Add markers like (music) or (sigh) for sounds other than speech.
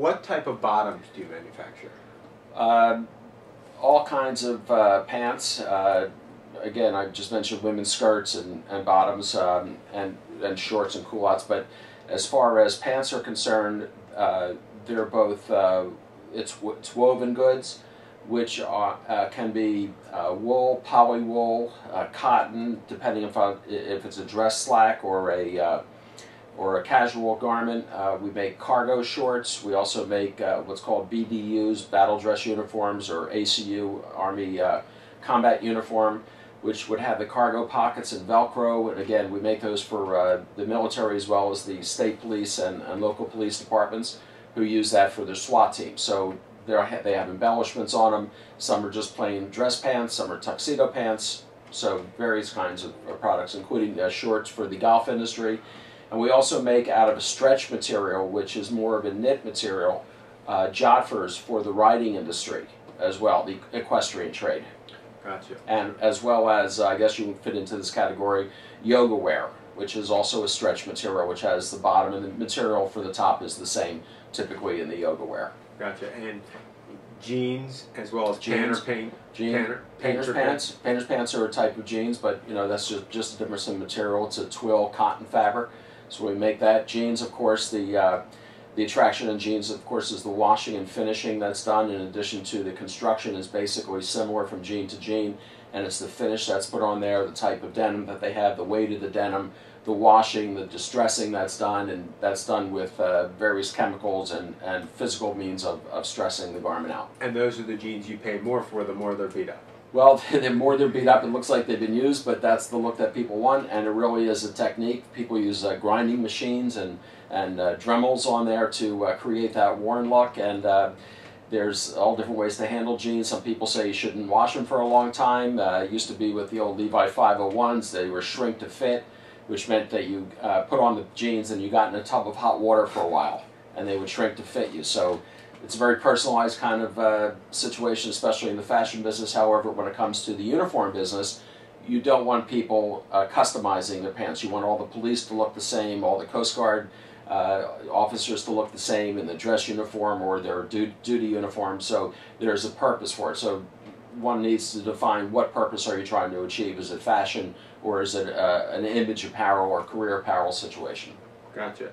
what type of bottoms do you manufacture? Um, all kinds of uh, pants. Uh, again, I just mentioned women's skirts and, and bottoms um, and, and shorts and culottes, but as far as pants are concerned, uh, they're both, uh, it's, it's woven goods, which are, uh, can be uh, wool, poly wool, cotton, depending on if it's a dress slack or a or a casual garment. Uh, we make cargo shorts. We also make uh, what's called BDUs, battle dress uniforms, or ACU, Army uh, combat uniform, which would have the cargo pockets and Velcro. And again, we make those for uh, the military as well as the state police and, and local police departments who use that for their SWAT team. So they have embellishments on them. Some are just plain dress pants, some are tuxedo pants. So various kinds of, products, including uh, shorts for the golf industry and we also make out of a stretch material, which is more of a knit material, uh, jodhpurs for the riding industry as well, the equestrian trade. Gotcha. And as well as, uh, I guess you would fit into this category, yoga wear, which is also a stretch material, which has the bottom and the material for the top is the same typically in the yoga wear. Gotcha. And jeans as well as jeans, paint. Jean, painter, painter's pants. Painter's pants are a type of jeans, but you know that's just just a difference in material. It's a twill cotton fabric. So we make that. Jeans, of course, the, uh, the attraction in jeans, of course, is the washing and finishing that's done in addition to the construction is basically similar from jean to jean. And it's the finish that's put on there, the type of denim that they have, the weight of the denim, the washing, the distressing that's done, and that's done with uh, various chemicals and, and physical means of, of stressing the garment out. And those are the jeans you pay more for the more they're beat up. Well, (laughs) the more they're beat up, it looks like they've been used, but that's the look that people want, and it really is a technique. People use uh, grinding machines and, and uh, Dremels on there to uh, create that worn look, and uh, there's all different ways to handle jeans. Some people say you shouldn't wash them for a long time. Uh, it used to be with the old Levi 501s, they were shrink to fit, which meant that you uh, put on the jeans and you got in a tub of hot water for a while, and they would shrink to fit you. So it's a very personalized kind of uh, situation, especially in the fashion business. However, when it comes to the uniform business, you don't want people uh, customizing their pants. You want all the police to look the same, all the Coast Guard uh, officers to look the same in the dress uniform or their du duty uniform. So there's a purpose for it. So one needs to define what purpose are you trying to achieve. Is it fashion or is it uh, an image apparel or career apparel situation? Gotcha.